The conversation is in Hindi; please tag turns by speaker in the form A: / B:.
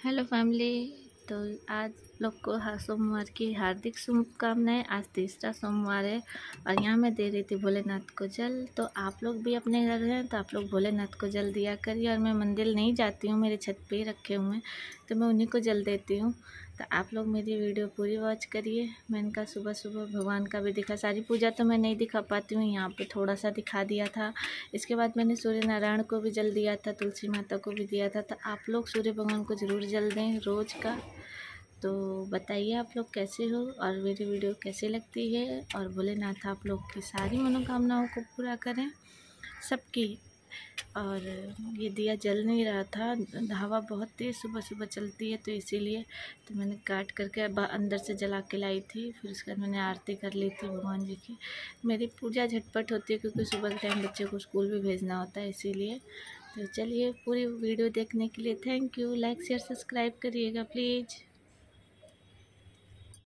A: हेलो फैमिली तो आज लोग को हर सोमवार की हार्दिक शुभकामनाएँ। आज तीसरा सोमवार है और यहाँ मैं दे रही थी भोलेनाथ को जल। तो आप लोग भी अपने घर हैं तो आप लोग भोलेनाथ को जल दिया करिए। और मैं मंदिर नहीं जाती हूँ, मेरे छत पे ही रखे हुए हैं तो मैं उन्हीं को जल देती हूँ। तो आप लोग मेरी वीडियो पूरी वॉच करिए। मैं इनका सुबह सुबह भगवान का भी दिखा, सारी पूजा तो मैं नहीं दिखा पाती हूँ, यहाँ पे थोड़ा सा दिखा दिया था। इसके बाद मैंने सूर्य नारायण को भी जल दिया था, तुलसी माता को भी दिया था तो आप लोग सूर्य भगवान को ज़रूर जल दें रोज़ का। तो बताइए आप लोग कैसे हो और मेरी वीडियो कैसे लगती है? और भोलेनाथ आप लोग की सारी मनोकामनाओं को पूरा करें। सबकी और ये दिया जल नहीं रहा था, हवा बहुत तेज़ सुबह सुबह चलती है तो इसीलिए तो मैंने काट करके अंदर से जला के लाई थी, फिर उसके बाद मैंने आरती कर ली थी भगवान जी की। मेरी पूजा झटपट होती है क्योंकि सुबह के टाइम बच्चे को स्कूल भी भेजना होता है इसीलिए। तो चलिए पूरी वीडियो देखने के लिए thank you like share subscribe करिएगा प्लीज़